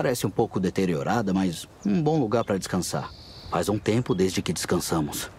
Parece um pouco deteriorada, mas um bom lugar para descansar. Faz um tempo desde que descansamos.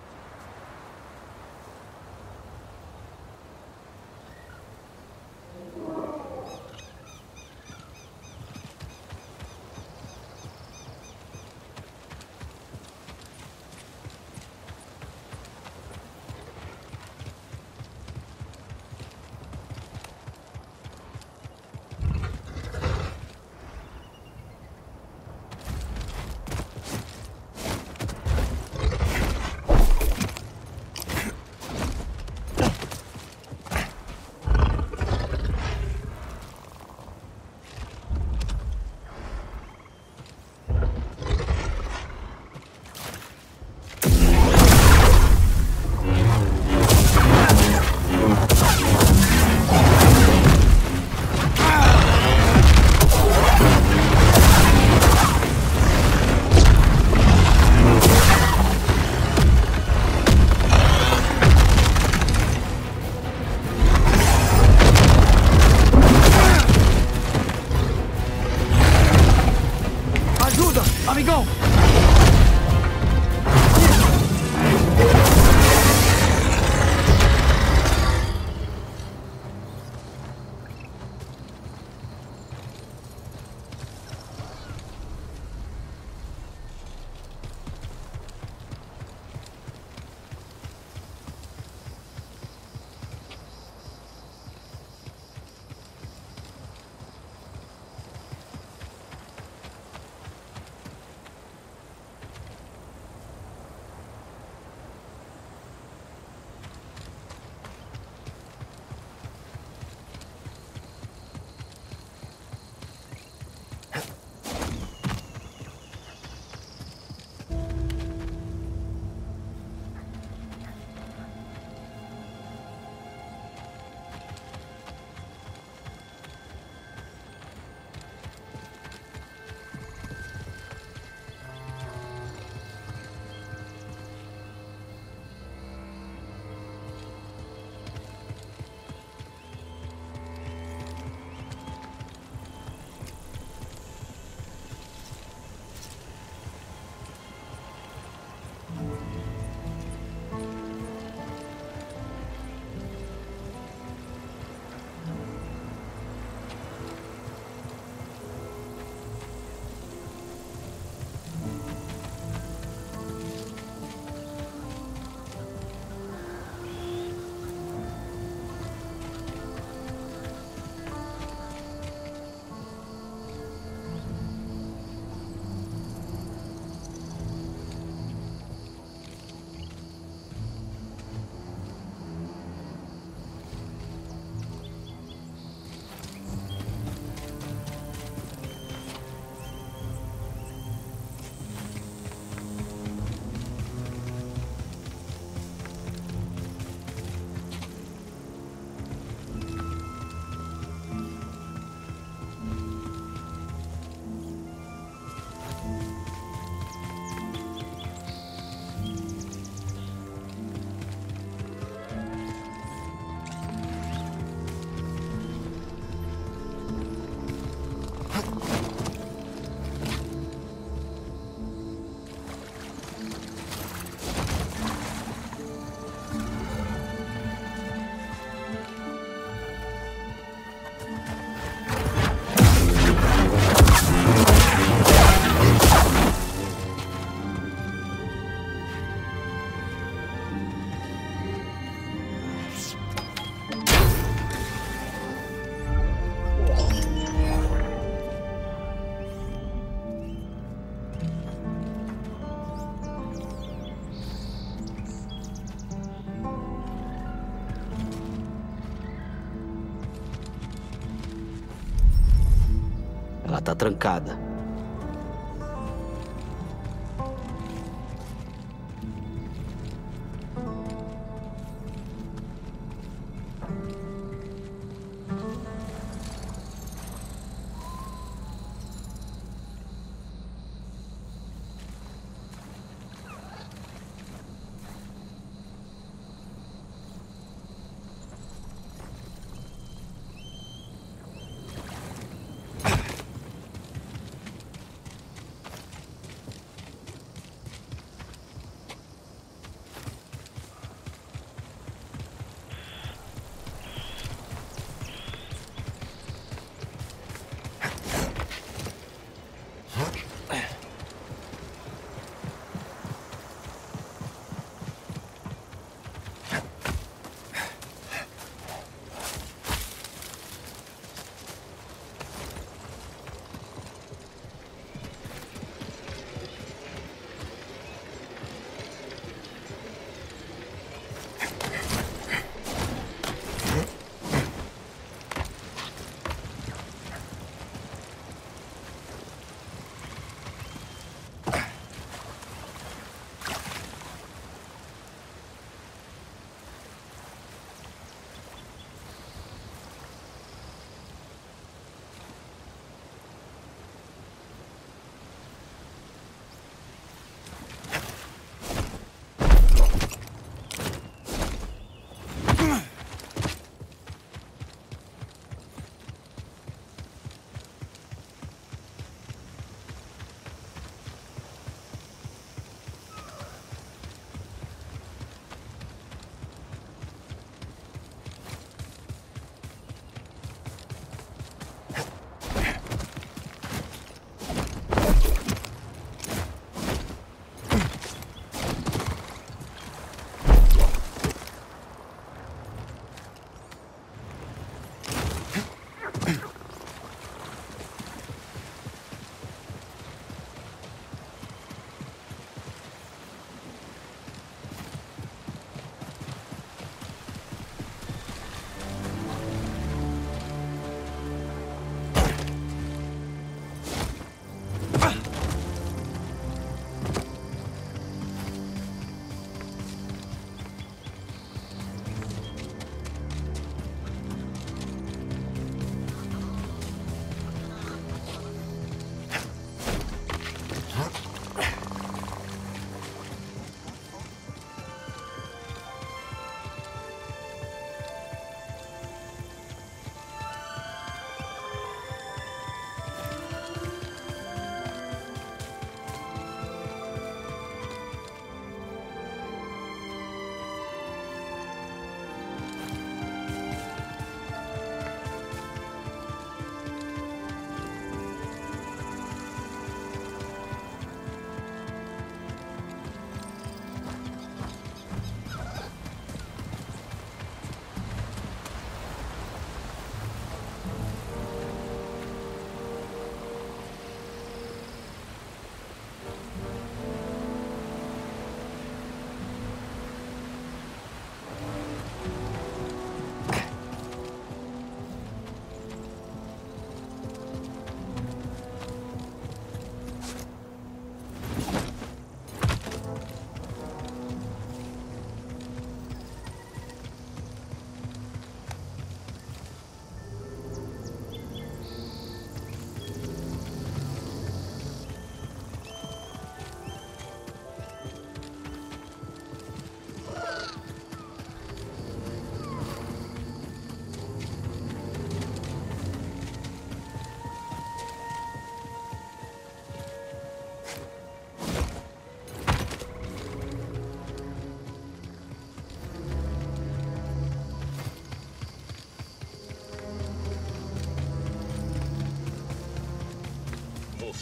Ela tá trancada.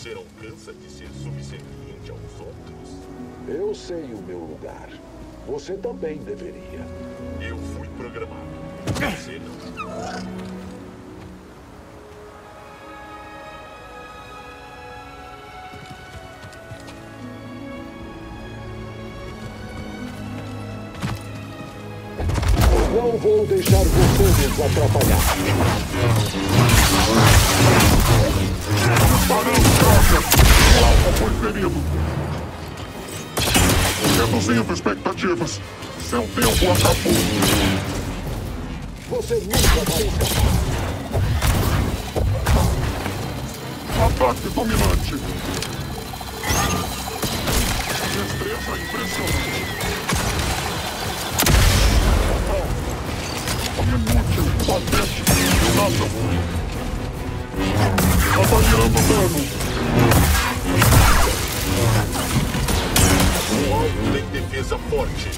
Você não cansa de ser subserviente aos outros? Eu sei o meu lugar. Você também deveria. Eu fui programado. Você não. Não vou deixar você nos atrapalhar. O alvo foi ferido. Reduzindo expectativas. Seu tempo acabou. Você nunca vai escapar. Ataque dominante. Destreza impressionante. Inútil, patético, nada. Avaliando dano. Tem defesa forte.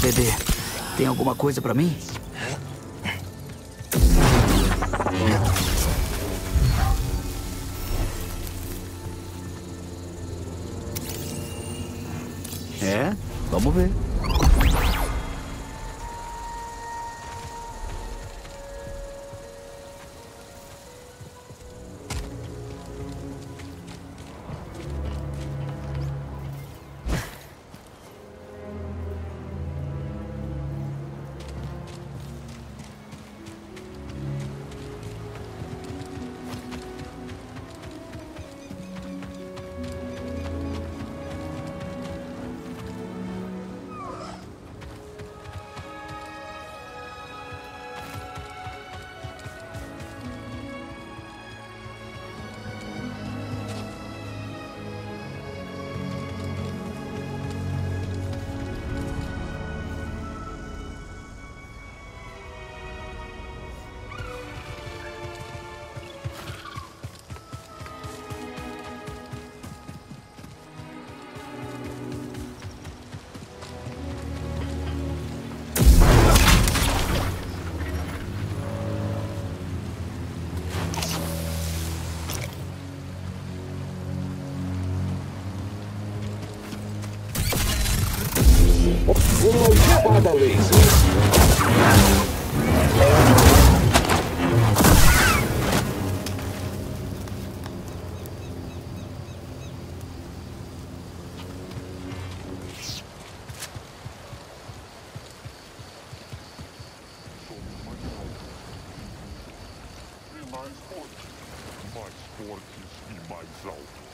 Bebê, tem alguma coisa pra mim? Uma espada laser. Mais fortes e mais altos.